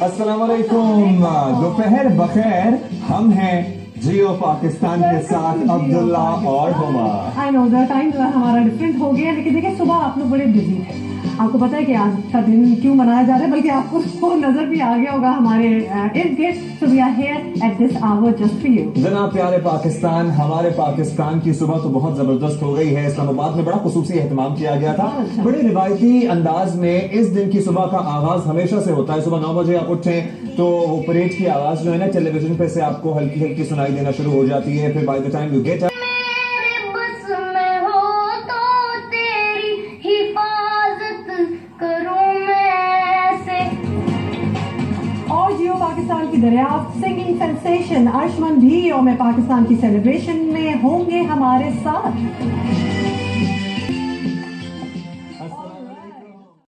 السلام علیکم. دوپہر بخیر. ہم ہیں جیو پاکستان کے ساتھ عبداللہ اور ہمارا ہمارا ڈفرینٹ ہو گیا لیکن دیکھیں صبح آپ لوگ بڑے بزی ہیں۔ آپ کو پتا ہے کہ آج کا دن کیوں منایا جا رہا ہے؟ بلکہ آپ کو نظر بھی آ گیا ہوگا ہمارے ارد گرد so we are here at this hour just for you جناب پیارے پاکستان ہمارے پاکستان کی صبح تو بہت زبردست ہو گئی ہے۔ اسلام آباد میں بڑا خصوصی اہتمام کیا گیا تھا۔ بڑے روایتی انداز میں اس دن کی صبح کا آغاز ہمیشہ سے ہوتا ہے۔ صبح نو بجے آپ اٹھیں تو وہ پریڈ کی آواز جو ہے نا ٹیلی ویژن پہ سے آپ کو ہلکی ہلکی سنائی دینا شروع ہو جاتی ہے۔ پھر by the time you get Pakistan کی دریافت سنگنگ سینسیشن ارشمن بھی یوم پاکستان کی سیلیبریشن میں ہوں گے ہمارے ساتھ۔